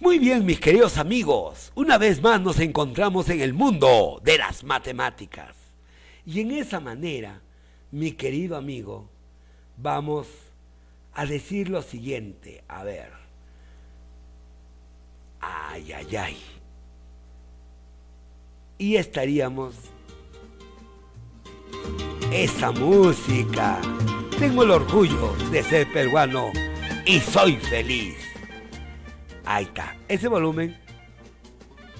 Muy bien, mis queridos amigos, una vez más nos encontramos en el mundo de las matemáticas. Y en esa manera, mi querido amigo, vamos a decir lo siguiente, a ver. Ay, ay, ay. Y estaríamos... Esa música. Tengo el orgullo de ser peruano y soy feliz. Ahí está. Ese volumen.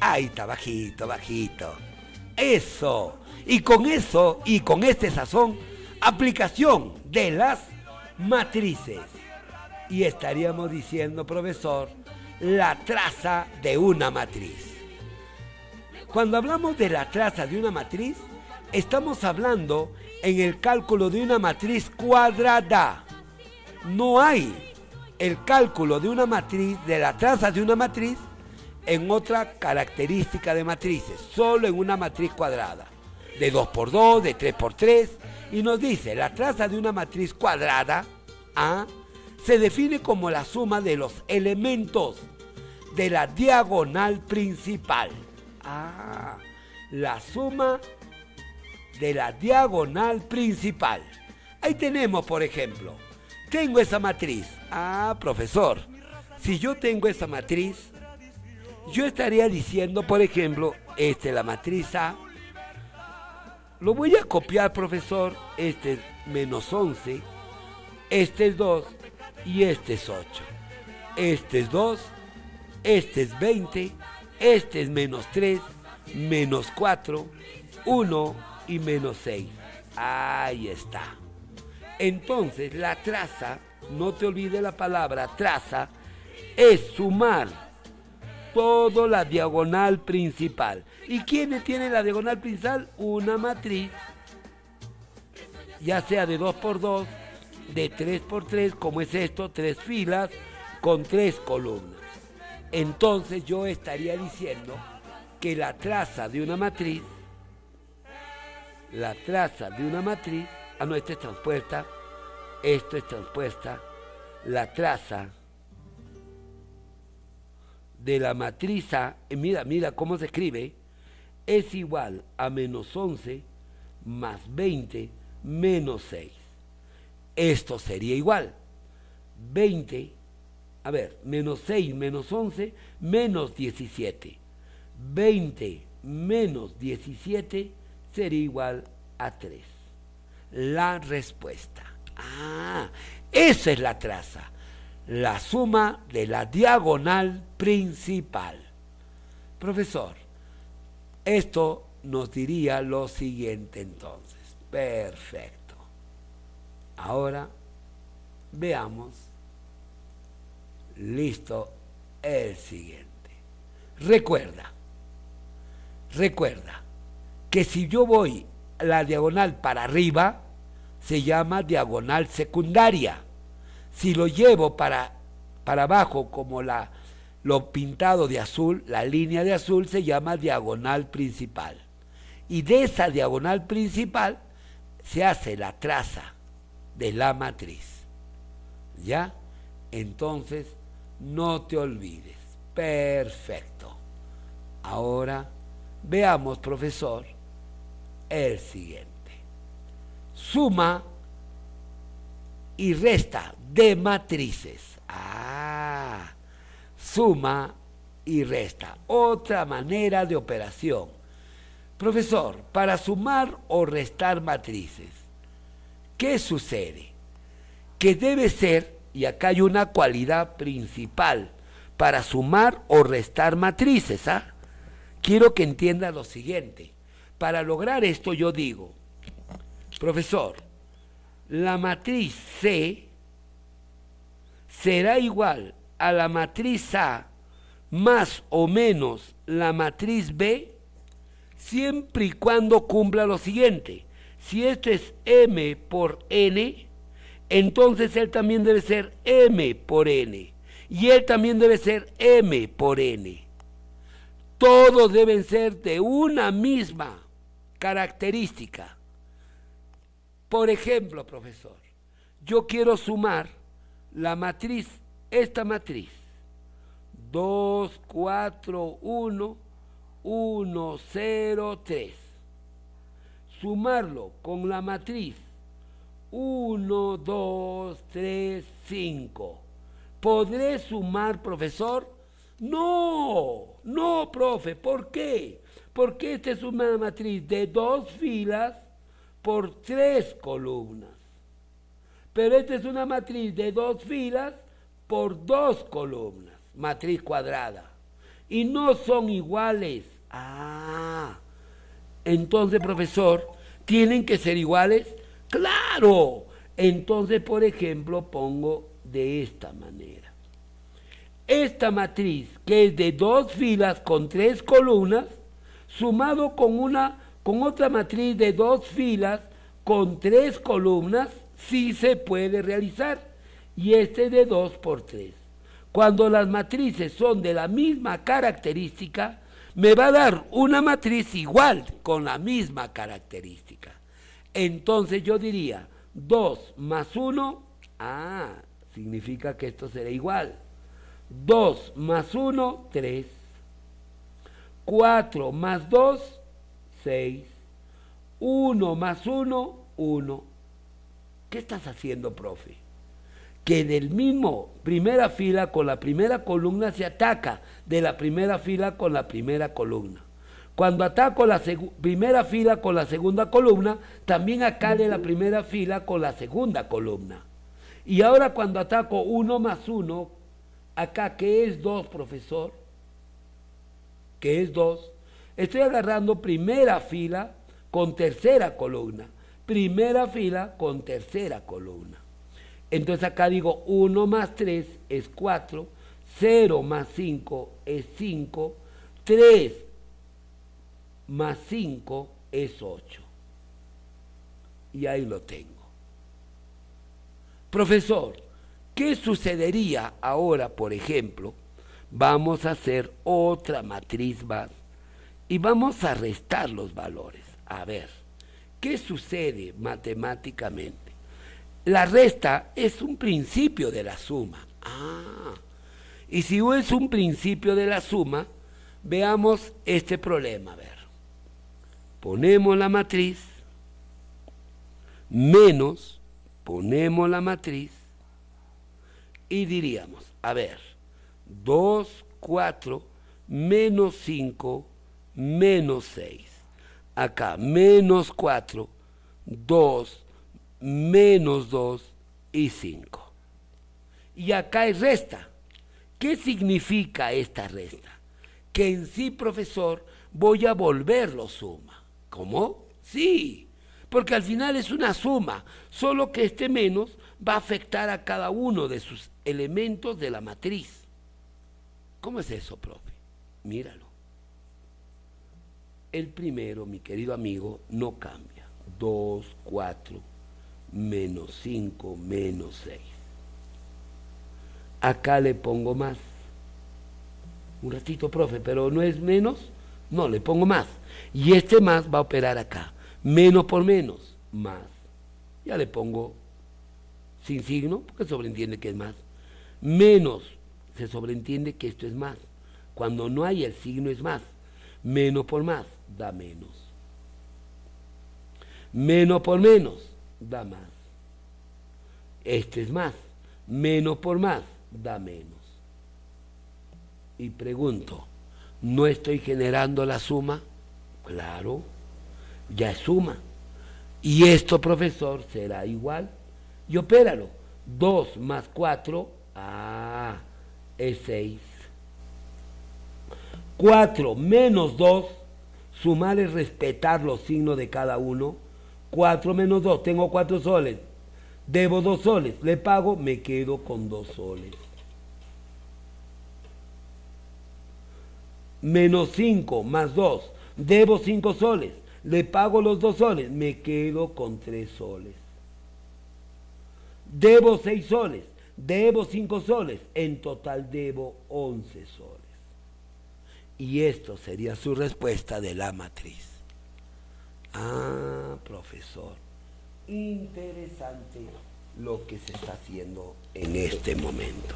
Ahí está, bajito, bajito. Eso. Y con eso y con este sazón, aplicación de las matrices. Y estaríamos diciendo, profesor, la traza de una matriz. Cuando hablamos de la traza de una matriz, estamos hablando en el cálculo de una matriz cuadrada. No hay el cálculo de una matriz, de la traza de una matriz, en otra característica de matrices, solo en una matriz cuadrada, de 2 por 2, de 3 por 3, y nos dice, la traza de una matriz cuadrada, A, se define como la suma de los elementos de la diagonal principal. Ah, la suma de la diagonal principal. Ahí tenemos, por ejemplo, tengo esa matriz. Ah, profesor, si yo tengo esa matriz, yo estaría diciendo, por ejemplo, esta es la matriz A. Lo voy a copiar, profesor. Este es menos 11, este es 2 y este es 8. Este es 2, este es 20, este es menos 3, menos 4, 1 y menos 6. Ahí está. Entonces, la traza, no te olvides la palabra traza, es sumar toda la diagonal principal. ¿Y quién tiene la diagonal principal? Una matriz, ya sea de 2 por 2, de 3 por 3, como es esto, tres filas con tres columnas. Entonces yo estaría diciendo que la traza de una matriz, la traza de una matriz, ah no, esta es transpuesta, esto es transpuesta, la traza de la matriz A, eh, mira, mira cómo se escribe, es igual a menos 11 más 20 menos 6. Esto sería igual. 20, a ver, menos 6 menos 11 menos 17. 20 menos 17 sería igual a 3. La respuesta. Ah, esa es la traza. La suma de la diagonal principal. Profesor, esto nos diría lo siguiente entonces. Perfecto. Ahora veamos. Listo. El siguiente. Recuerda. Recuerda que si yo voy la diagonal para arriba, se llama diagonal secundaria. Si lo llevo para, para abajo como la, lo pintado de azul, la línea de azul se llama diagonal principal. Y de esa diagonal principal se hace la traza de la matriz. ¿Ya? Entonces, no te olvides. Perfecto. Ahora, veamos, profesor, el siguiente suma y resta de matrices. Ah, suma y resta. Otra manera de operación. Profesor, para sumar o restar matrices, ¿qué sucede? Que debe ser, y acá hay una cualidad principal, para sumar o restar matrices. ¿ah? Quiero que entienda lo siguiente. Para lograr esto yo digo, Profesor, la matriz C será igual a la matriz A más o menos la matriz B siempre y cuando cumpla lo siguiente. Si esto es M por N, entonces él también debe ser M por N. Y él también debe ser M por N. Todos deben ser de una misma característica. Por ejemplo, profesor, yo quiero sumar la matriz, esta matriz, 2, 4, 1, 1, 0, 3. Sumarlo con la matriz 1, 2, 3, 5. ¿Podré sumar, profesor? No, no, profe. ¿Por qué? Porque esta es una matriz de dos filas por tres columnas. Pero esta es una matriz de dos filas por dos columnas, matriz cuadrada. Y no son iguales. Ah, entonces, profesor, ¿tienen que ser iguales? Claro. Entonces, por ejemplo, pongo de esta manera. Esta matriz, que es de dos filas con tres columnas, sumado con, una, con otra matriz de dos filas con tres columnas, sí se puede realizar. Y este de 2 por 3. Cuando las matrices son de la misma característica, me va a dar una matriz igual con la misma característica. Entonces yo diría 2 más 1, ah, significa que esto será igual. 2 más 1, 3. 4 más 2, 6. 1 más 1, 1. ¿Qué estás haciendo, profe? Que del mismo primera fila con la primera columna se ataca de la primera fila con la primera columna. Cuando ataco la primera fila con la segunda columna, también acá de la primera fila con la segunda columna. Y ahora cuando ataco 1 más 1, acá que es 2, profesor, que es 2, estoy agarrando primera fila con tercera columna primera fila con tercera columna. Entonces acá digo 1 más 3 es 4, 0 más 5 es 5, 3 más 5 es 8. Y ahí lo tengo. Profesor, ¿qué sucedería ahora, por ejemplo? Vamos a hacer otra matriz más y vamos a restar los valores. A ver. ¿Qué sucede matemáticamente? La resta es un principio de la suma. Ah, y si es un principio de la suma, veamos este problema. A ver, ponemos la matriz, menos, ponemos la matriz, y diríamos, a ver, 2, 4, menos 5, menos 6 acá, menos 4, 2, menos 2 y 5. Y acá es resta. ¿Qué significa esta resta? Que en sí, profesor, voy a volverlo suma. ¿Cómo? Sí, porque al final es una suma, solo que este menos va a afectar a cada uno de sus elementos de la matriz. ¿Cómo es eso, profe? Míralo. El primero, mi querido amigo, no cambia. 2, 4, menos 5, menos 6. Acá le pongo más. Un ratito, profe, pero no es menos. No, le pongo más. Y este más va a operar acá. Menos por menos, más. Ya le pongo sin signo, porque sobreentiende que es más. Menos, se sobreentiende que esto es más. Cuando no hay el signo es más. Menos por más da menos. Menos por menos da más. Este es más. Menos por más da menos. Y pregunto, ¿no estoy generando la suma? Claro, ya es suma. Y esto, profesor, será igual. Y opéralo. 2 más 4, ah, es 6. 4 menos 2 Sumar es respetar los signos de cada uno. 4 menos 2, tengo 4 soles. Debo 2 soles. Le pago, me quedo con 2 soles. Menos 5 más 2. Debo 5 soles. Le pago los 2 soles. Me quedo con 3 soles. Debo 6 soles. Debo 5 soles. En total debo 11 soles. Y esto sería su respuesta de la matriz. Ah, profesor, interesante lo que se está haciendo en este momento.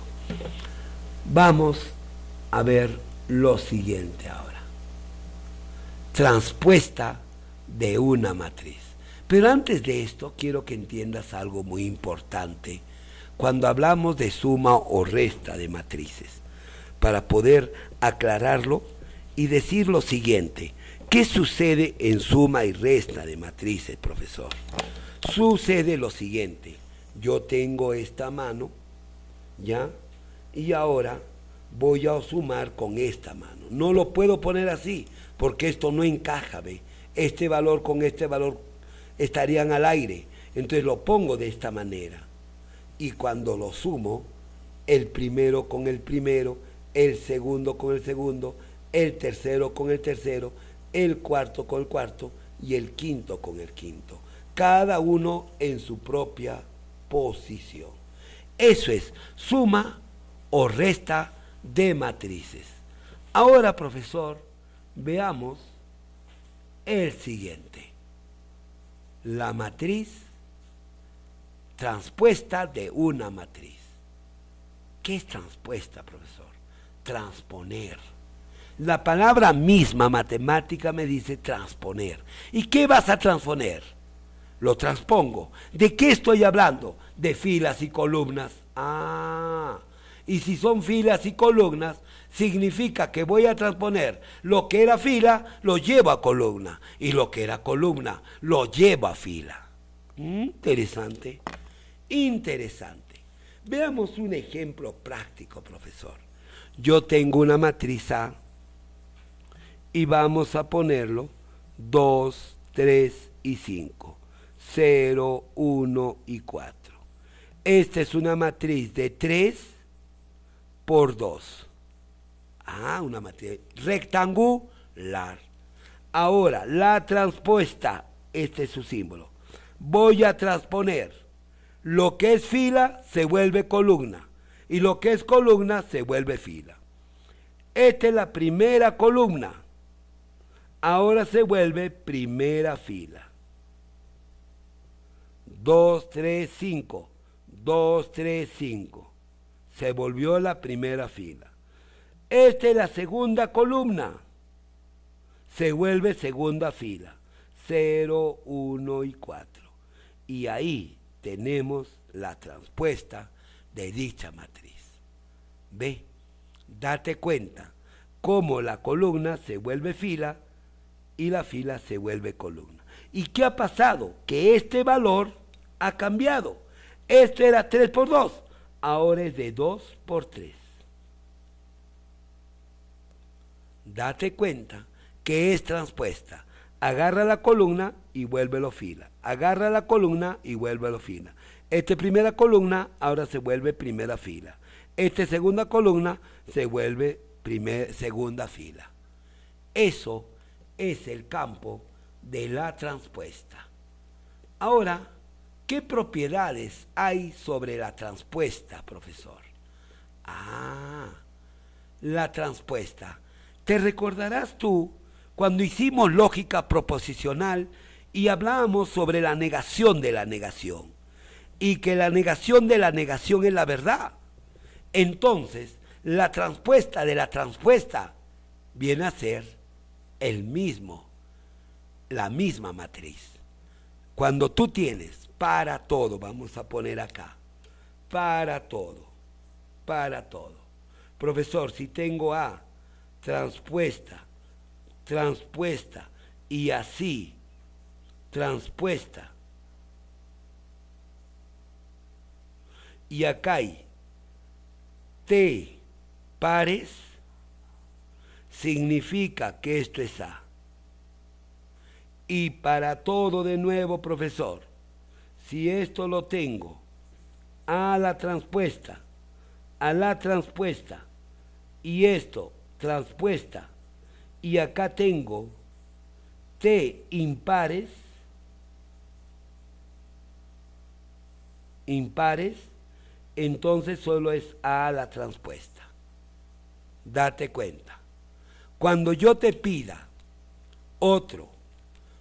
Vamos a ver lo siguiente ahora. Transpuesta de una matriz. Pero antes de esto quiero que entiendas algo muy importante cuando hablamos de suma o resta de matrices, para poder aclararlo y decir lo siguiente. ¿Qué sucede en suma y resta de matrices, profesor? Sucede lo siguiente. Yo tengo esta mano, ¿ya? Y ahora voy a sumar con esta mano. No lo puedo poner así, porque esto no encaja, ¿ve? Este valor con este valor estarían al aire. Entonces lo pongo de esta manera. Y cuando lo sumo, el primero con el primero, el segundo con el segundo, el tercero con el tercero, el cuarto con el cuarto y el quinto con el quinto. Cada uno en su propia posición. Eso es suma o resta de matrices. Ahora, profesor, veamos el siguiente. La matriz transpuesta de una matriz. ¿Qué es transpuesta, profesor? Transponer. La palabra misma matemática me dice transponer. ¿Y qué vas a transponer? Lo transpongo. ¿De qué estoy hablando? De filas y columnas. Ah, y si son filas y columnas, significa que voy a transponer lo que era fila, lo llevo a columna. Y lo que era columna, lo llevo a fila. Interesante, interesante. Veamos un ejemplo práctico, profesor. Yo tengo una matriz A y vamos a ponerlo 2, 3 y 5. 0, 1 y 4. Esta es una matriz de 3 por 2. Ah, una matriz rectangular. Ahora, la transpuesta, este es su símbolo. Voy a transponer. Lo que es fila se vuelve columna. Y lo que es columna se vuelve fila. Esta es la primera columna. Ahora se vuelve primera fila. 2, 3, 5. 2, 3, 5 se volvió la primera fila. Esta es la segunda columna. Se vuelve segunda fila. 0, 1 y 4. Y ahí tenemos la transpuesta de dicha matriz. Ve, date cuenta cómo la columna se vuelve fila y la fila se vuelve columna. ¿Y qué ha pasado? Que este valor ha cambiado. Este era 3 por 2 ahora es de 2 por 3. Date cuenta que es transpuesta. Agarra la columna y vuélvelo fila. Agarra la columna y vuélvelo fila. Esta primera columna ahora se vuelve primera fila. Esta segunda columna se vuelve segunda fila. Eso es el campo de la transpuesta. Ahora ¿Qué propiedades hay sobre la transpuesta, profesor? Ah, la transpuesta. ¿Te recordarás tú cuando hicimos lógica proposicional y hablábamos sobre la negación de la negación? Y que la negación de la negación es la verdad. Entonces, la transpuesta de la transpuesta viene a ser el mismo, la misma matriz. Cuando tú tienes para todo, vamos a poner acá, para todo, para todo. Profesor, si tengo A transpuesta, transpuesta y así, transpuesta, y acá hay T pares, significa que esto es A. Y para todo de nuevo, profesor, si esto lo tengo a la transpuesta, a la transpuesta, y esto transpuesta, y acá tengo T impares, impares, entonces solo es a la transpuesta. Date cuenta. Cuando yo te pida otro,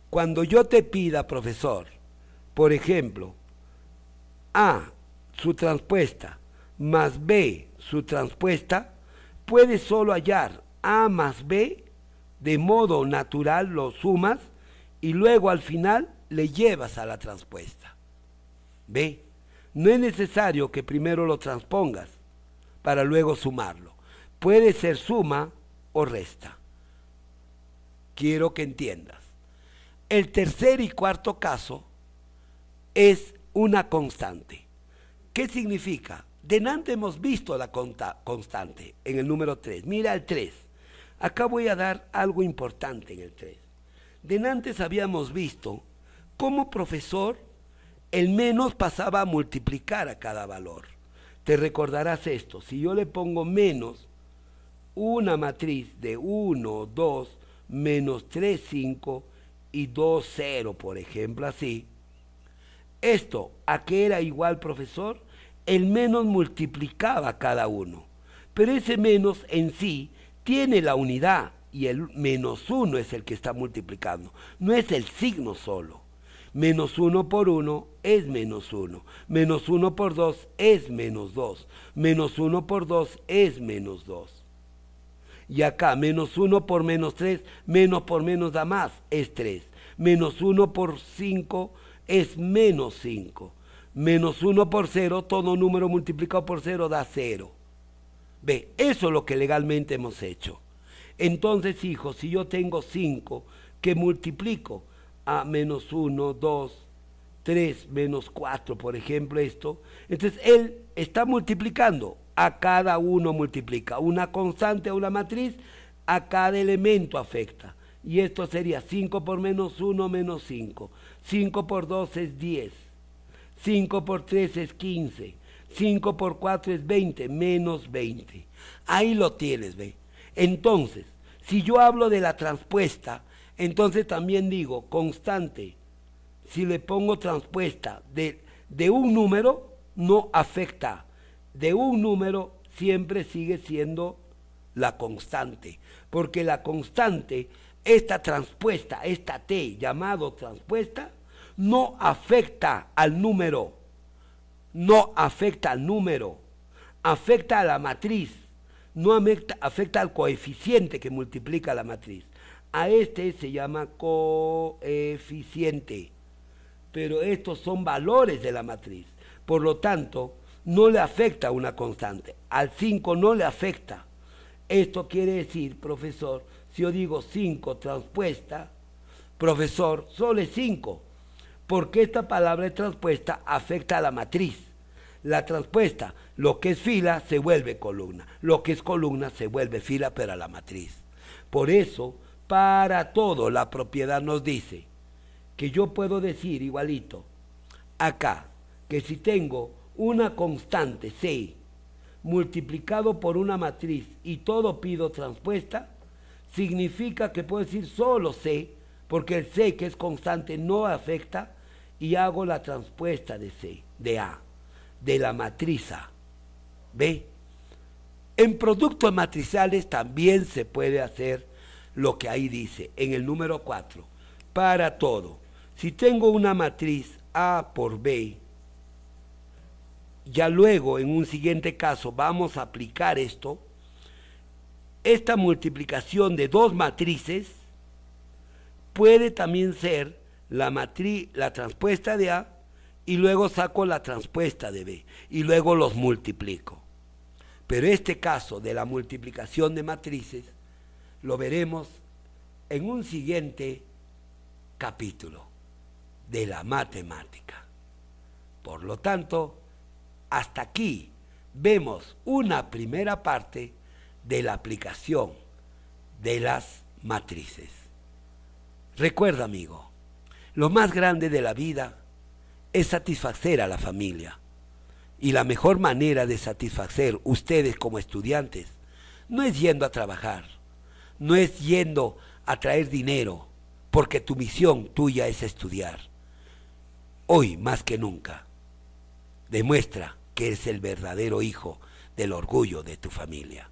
cuando yo te pida, profesor, por ejemplo, A, su transpuesta, más B, su transpuesta, puedes solo hallar A más B, de modo natural lo sumas y luego al final le llevas a la transpuesta. ¿Ve? No es necesario que primero lo transpongas para luego sumarlo. Puede ser suma o resta. Quiero que entiendas. El tercer y cuarto caso es una constante. ¿Qué significa? Denante hemos visto la constante en el número 3. Mira el 3. Acá voy a dar algo importante en el 3. Denantes habíamos visto cómo profesor el menos pasaba a multiplicar a cada valor. Te recordarás esto, si yo le pongo menos una matriz de 1, 2, menos 3, 5 y 2, 0, por ejemplo, así, esto, ¿a qué era igual, profesor? El menos multiplicaba cada uno, pero ese menos en sí tiene la unidad y el menos 1 es el que está multiplicando, no es el signo solo. Menos 1 por 1 es menos 1. Menos 1 por 2 es menos 2. Menos 1 por 2 es menos 2. Y acá, menos 1 por menos 3, menos por menos da más, es 3. Menos 1 por 5 es menos 5. Menos 1 por 0, todo número multiplicado por 0 da 0. Ve, eso es lo que legalmente hemos hecho. Entonces, hijos, si yo tengo 5 que multiplico a menos 1, 2, 3, menos 4, por ejemplo, esto. Entonces, él está multiplicando. A cada uno multiplica. Una constante a una matriz, a cada elemento afecta. Y esto sería 5 por menos 1 menos 5. 5 por 2 es 10. 5 por 3 es 15. 5 por 4 es 20, menos 20. Ahí lo tienes, ve. Entonces, si yo hablo de la transpuesta, entonces también digo constante. Si le pongo transpuesta de, de un número, no afecta. De un número siempre sigue siendo la constante. Porque la constante, esta transpuesta, esta T llamado transpuesta, no afecta al número. No afecta al número. Afecta a la matriz. No afecta, afecta al coeficiente que multiplica la matriz. A este se llama coeficiente, pero estos son valores de la matriz. Por lo tanto, no le afecta una constante. Al 5 no le afecta. Esto quiere decir, profesor, si yo digo 5 transpuesta, profesor, solo es 5, porque esta palabra transpuesta afecta a la matriz. La transpuesta, lo que es fila se vuelve columna, lo que es columna se vuelve fila, pero a la matriz. Por eso, para todo. La propiedad nos dice que yo puedo decir igualito acá, que si tengo una constante C multiplicado por una matriz y todo pido transpuesta, significa que puedo decir solo C, porque el C que es constante no afecta y hago la transpuesta de C, de A, de la matriz A. En productos matriciales también se puede hacer lo que ahí dice, en el número 4, para todo. Si tengo una matriz A por B, ya luego en un siguiente caso vamos a aplicar esto, esta multiplicación de dos matrices puede también ser la matriz, la transpuesta de A y luego saco la transpuesta de B y luego los multiplico. Pero este caso de la multiplicación de matrices lo veremos en un siguiente capítulo de la matemática. Por lo tanto, hasta aquí vemos una primera parte de la aplicación de las matrices. Recuerda, amigo, lo más grande de la vida es satisfacer a la familia. Y la mejor manera de satisfacer ustedes como estudiantes no es yendo a trabajar, no es yendo a traer dinero, porque tu misión tuya es estudiar. Hoy más que nunca, demuestra que eres el verdadero hijo del orgullo de tu familia.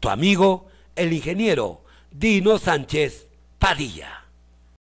Tu amigo, el ingeniero Dino Sánchez Padilla.